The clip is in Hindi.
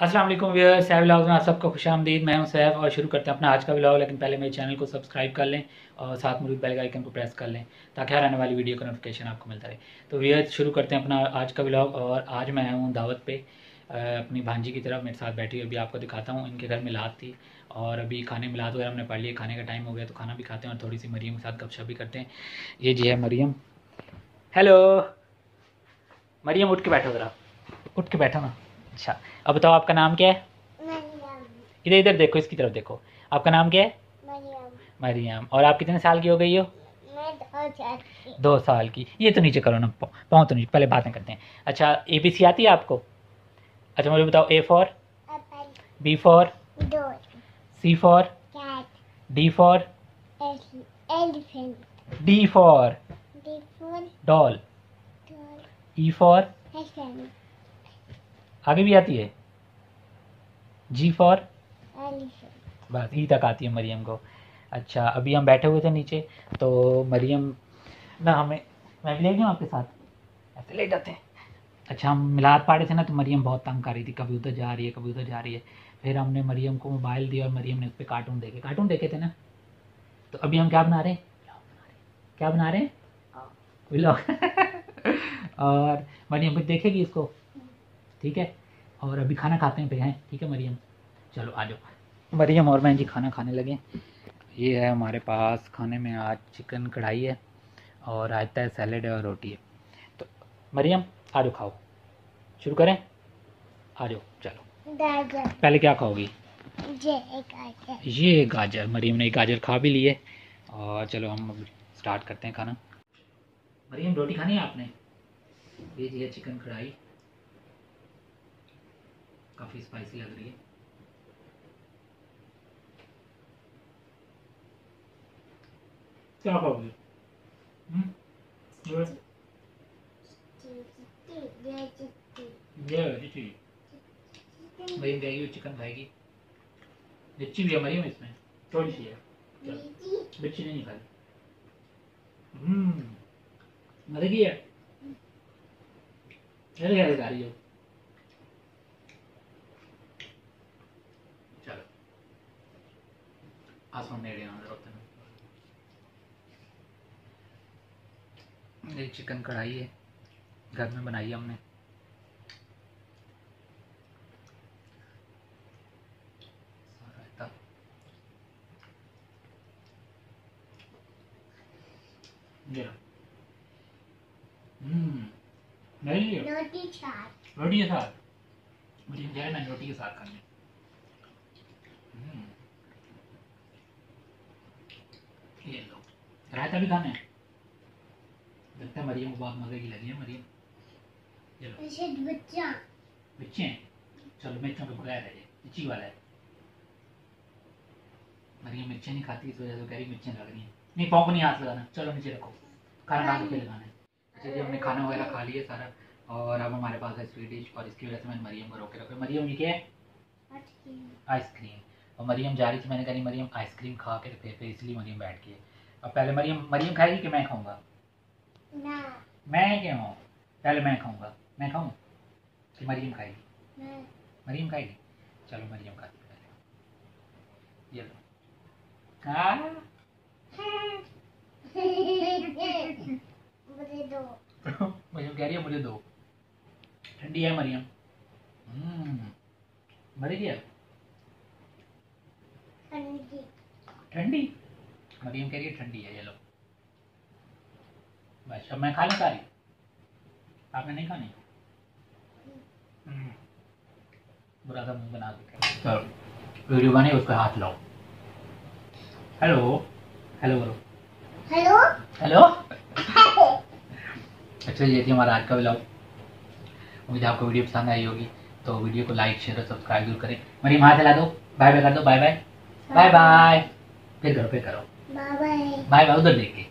अस्सलाम वालेकुम सैफ व्लॉग में आप सबको खुश आमदीद। मैं हूँ सैफ और शुरू करते हैं अपना आज का व्लॉग, लेकिन पहले मेरे चैनल को सब्सक्राइब कर लें और साथ मौजूद बेल आइकन को प्रेस कर लें ताकि हर आने वाली वीडियो का नोटिफिकेशन आपको मिलता रहे। तो व्यूअर शुरू करते हैं अपना आज का व्लॉग और आज मैं आया हूँ दावत पे। अपनी भांजी की तरफ़ मेरे साथ बैठी हुई, अभी आपको दिखाता हूँ, इनके घर में मिलाद थी और अभी खाने में मिलाद वगैरह हमने पढ़ लिया, खाने का टाइम हो गया तो खाना भी खाते हैं और थोड़ी सी मरीम के साथ गपशप भी करते हैं। ये जी है मरीम हेलो मरीम उठ के बैठो ज़रा। उठ के बैठो ना। अच्छा अब बताओ आपका नाम क्या है? इधर इधर देखो इसकी तरफ़ देखो। आपका नाम क्या है? मरियम। और आप कितने साल की हो गई हो? दो साल की। ये तो नीचे करो ना पाँव तो नीचे पहले बातें करते हैं। अच्छा ए बी सी आती है आपको? अच्छा मुझे बताओ A for? B for? C for? D for? D for? Doll. E for? आगे भी आती है? जी फॉर बस ई तक आती है मरियम को। अच्छा अभी हम बैठे हुए थे नीचे तो मरियम ना हमें मैं भी ले गया आपके साथ? ऐसे ले जाते हैं। अच्छा हम मिलाद पाड़े थे ना तो मरियम बहुत तंग कर रही थी। कभी उधर जा रही है कभी उधर जा रही है। फिर हमने मरियम को मोबाइल दिया और मरियम ने उस पर कार्टून देखे। कार्टून देखे थे ना? तो अभी हम क्या बना रहे हैं? क्या बना रहे हैं? व्लॉग और मरियम कुछ देखेगी इसको? ठीक है? और अभी खाना खाते हैं फिर हैं। ठीक है मरियम? चलो आ जाओ। मरियम और मैं जी खाना खाने लगे ये है हमारे पास खाने में आज चिकन कढ़ाई है और रायता है सैलेड है और रोटी है। तो मरियम आ जाओ खाओ। शुरू करें? आ जाओ चलो। पहले क्या खाओगी? ये गाजर। मरियम ने गाजर खा भी लिए और चलो हम स्टार्ट करते हैं खाना। मरियम रोटी खानी है आपने? ये जी है चिकन कढ़ाई। काफ़ी स्पाइसी लग रही है। क्या खाओगे? हम्म? मरीम जाएगी चिकन खाएगी। मिर्ची भी है मरीम इसमें। थोड़ी सी है। मिर्ची। नहीं खाई। हम्म। मर गई है। अरे अरे खा रही हो चलो आसमान नेड़े आना रोकते ये चिकन कढ़ाई है। घर में बनाई है हमने। हम्म रोटी साथ रोटी के साथ मुझे ना रोटी के साथ खाने। ये लो। रायता भी खाना है। है मरियम को बहुत मज़े की लगी है मरियम। चलो बच्चा। बच्चे हैं? चलो मिर्चों के बगैर है ये वाला है। मरियम मिर्चें नहीं खाती इस वजह से कह रही मिर्चें लग रही हैं। नहीं पाँव को नहीं हाथ लगाना चलो नीचे रखो। खाना खा के लगाना है। अच्छा जी हमने खाना वगैरह खा लिया सारा और अब हमारे पास है स्वीट डिश और इसकी वजह से मैंने मरियम को रोके रखा मरियम ये क्या है? आइसक्रीम। और मरियम जा रही थी मैंने कहा मरियम आइसक्रीम खा के फिर फिर इसलिए मरियम बैठ गई अब पहले मरियम मरियम खाएगी कि मैं खाऊँगा? मैं क्यों पहले मैं खाऊँगा। मैं खाऊं? कि मरियम खाएगी? मरियम खाएगी? चलो मरियम खाती पहले ये लो। मुझे दो। मरियम कह रही है मुझे दो। ठंडी है मरियम। हम्म। मरी गया? ठंडी? मरियम कह रही है ठंडी है ये लो। अच्छा मैं खा लूँ सारी आपने नहीं खानी? हम्म। बुरा सा मुँह बना के वीडियो बने उस पर हाथ लाओ। हेलो हेलो बोलो। हेलो? हेलो? अच्छा ये थी हमारा आज का ब्लॉग उम्मीद आपको वीडियो पसंद आई होगी। तो वीडियो को लाइक शेयर और सब्सक्राइब ज़रूर करें। मेरी माँ चला दो। बाय बाय कर दो। बाय बाय बाय बाय फिर करो फिर करो। बाय बाय बाय बाय उधर देख के।